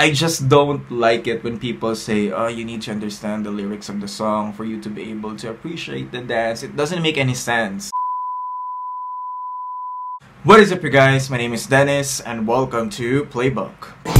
I just don't like it when people say, oh, you need to understand the lyrics of the song for you to be able to appreciate the dance. It doesn't make any sense. What is up you guys? My name is Dennis and welcome to Playbuck.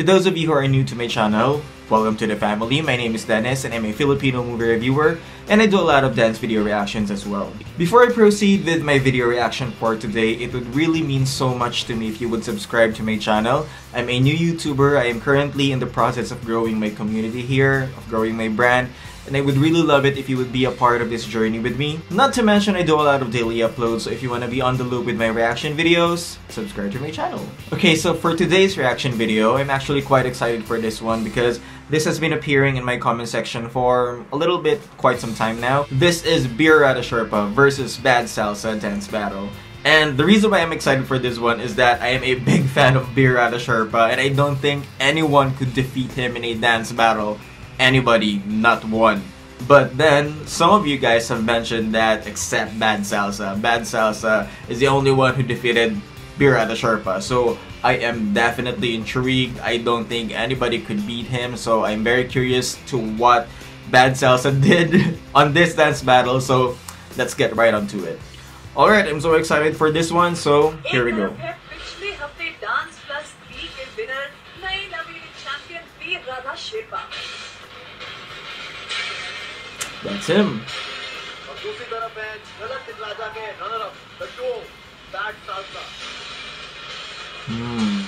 To those of you who are new to my channel, welcome to the family. My name is Dennis and I'm a Filipino movie reviewer and I do a lot of dance video reactions as well. Before I proceed with my video reaction for today, it would really mean so much to me if you would subscribe to my channel. I'm a new YouTuber. I am currently in the process of growing my community here, of growing my brand, and I would really love it if you would be a part of this journey with me. Not to mention I do a lot of daily uploads, so if you want to be on the loop with my reaction videos, subscribe to my channel. Okay, so for today's reaction video, I'm actually quite excited for this one because this has been appearing in my comment section for a little bit, quite some time now. This is Bir Radha Sherpa versus Bad Salsa Dance Battle. And the reason why I'm excited for this one is that I am a big fan of Bir Radha Sherpa and I don't think anyone could defeat him in a dance battle anybody, not one. But then, some of you guys have mentioned that except Bad Salsa. Bad Salsa is the only one who defeated Bir Radha Sherpa. So, I am definitely intrigued. I don't think anybody could beat him. So, I'm very curious to what Bad Salsa did on this dance battle. So, let's get right onto it. Alright, I'm so excited for this one. So, here we go. That's him. Hmm.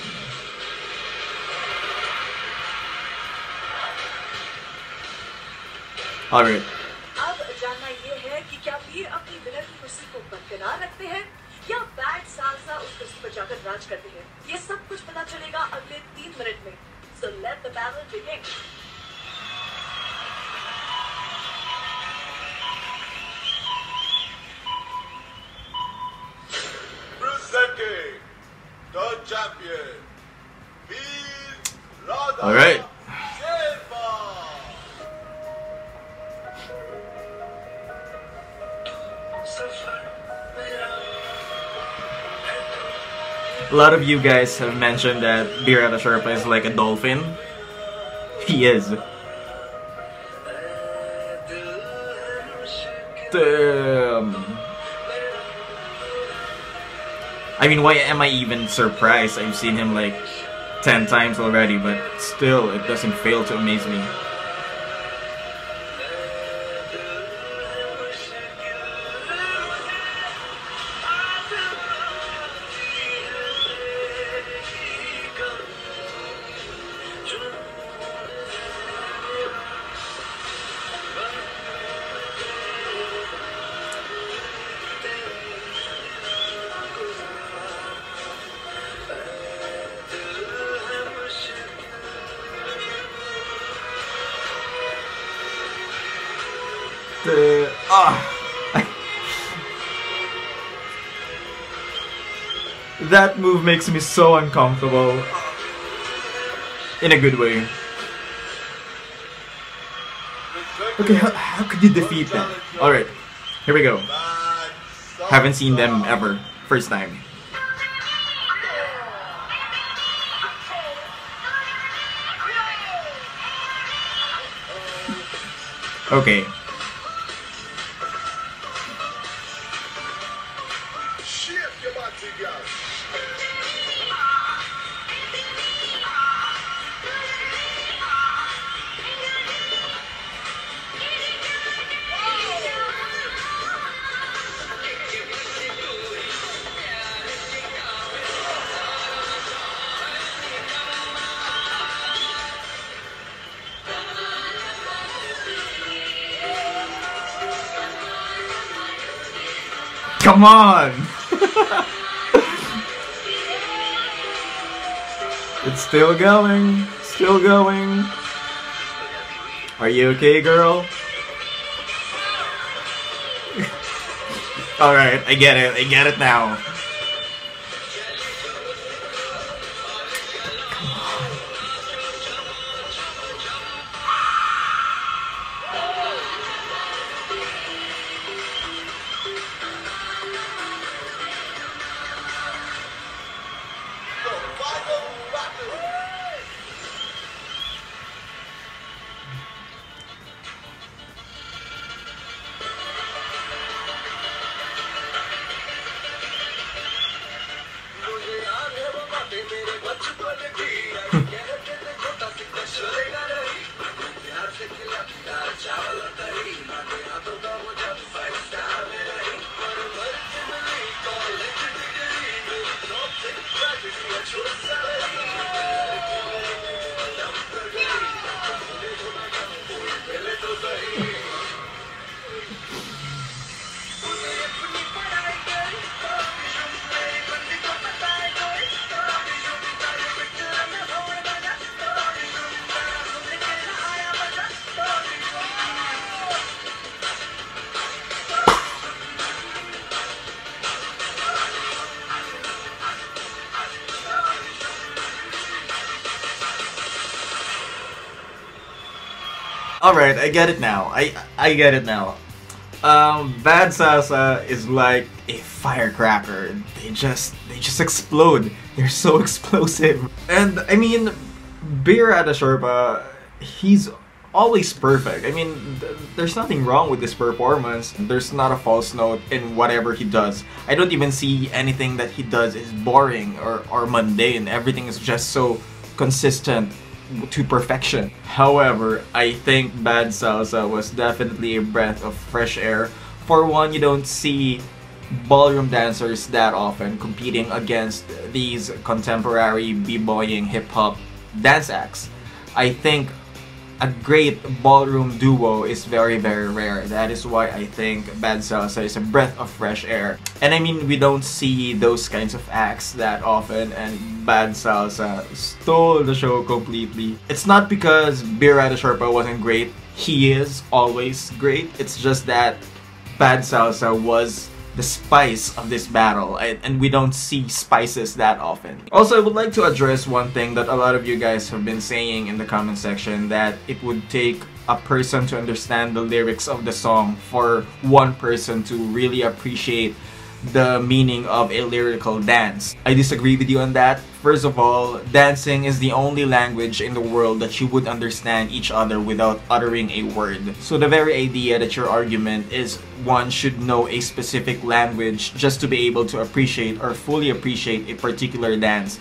Alright. अब जानना ये है कि क्या वीर अपनी winner की कुर्सी को बरकरार रखते हैं या बैड सालसा उस कुर्सी पर जाकर राज करते हैं ये सब कुछ पता चलेगा अगले तीन मिनट में so let the battle begin A lot of you guys have mentioned that Bir Radha Sherpa is like a dolphin. He is. Damn. I mean, why am I even surprised? I've seen him like 10 times already, but still, it doesn't fail to amaze me. The ah. that move makes me so uncomfortable. In a good way. Okay, how, how could you defeat them? Alright, here we go. Haven't seen them ever. First time. Okay. Come on! it's still going. Still going. Are you okay, girl? Alright, I get it. I get it now. Baku. Alright, I get it now. I I get it now. Um, Bad Salsa is like a firecracker. They just they just explode. They're so explosive. And I mean, Bir Radha Sherpa, he's always perfect. I mean, th- there's nothing wrong with his performance. There's not a false note in whatever he does. I don't even see anything that he does is boring or, or mundane. Everything is just so consistent to perfection. However, I think Bad Salsa was definitely a breath of fresh air. For one, you don't see ballroom dancers that often competing against these contemporary b-boying hip-hop dance acts. I think a great ballroom duo is very very rare. That is why I think Bad Salsa is a breath of fresh air. And I mean we don't see those kinds of acts that often and Bad Salsa stole the show completely. It's not because Bir Radha Sherpa wasn't great. He is always great. It's just that Bad Salsa was the spice of this battle and we don't see spices that often. Also, I would like to address one thing that a lot of you guys have been saying in the comment section that it would take a person to understand the lyrics of the song for one person to really appreciate the meaning of a lyrical dance. I disagree with you on that. First of all, dancing is the only language in the world that you would understand each other without uttering a word. So the very idea that your argument is one should know a specific language just to be able to appreciate or fully appreciate a particular dance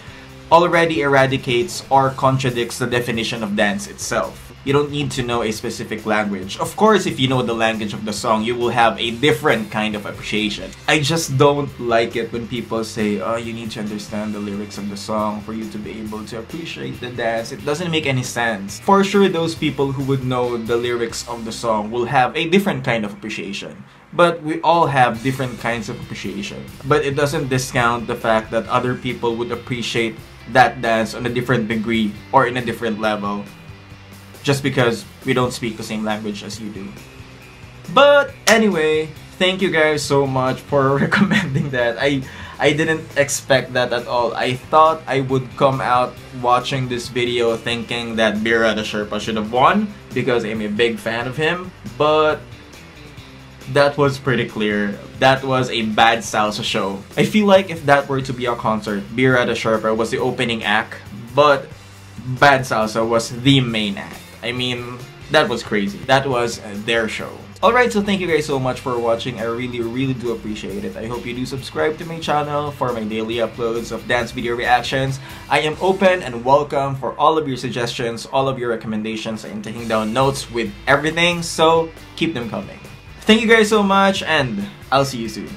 already eradicates or contradicts the definition of dance itself. You don't need to know a specific language. Of course, if you know the language of the song, you will have a different kind of appreciation. I just don't like it when people say, oh, you need to understand the lyrics of the song for you to be able to appreciate the dance. It doesn't make any sense. For sure, those people who would know the lyrics of the song will have a different kind of appreciation but we all have different kinds of appreciation. But it doesn't discount the fact that other people would appreciate that dance on a different degree or in a different level just because we don't speak the same language as you do. But anyway, thank you guys so much for recommending that. I I didn't expect that at all. I thought I would come out watching this video thinking that Bir Radha Sherpa should have won because I'm a big fan of him, but that was pretty clear. That was a bad salsa show. I feel like if that were to be a concert, Bir Radha Sherpa was the opening act, but Bad Salsa was the main act. I mean, that was crazy. That was uh, their show. Alright, so thank you guys so much for watching. I really, really do appreciate it. I hope you do subscribe to my channel for my daily uploads of dance video reactions. I am open and welcome for all of your suggestions, all of your recommendations. Am taking down notes with everything, so keep them coming. Thank you guys so much, and I'll see you soon.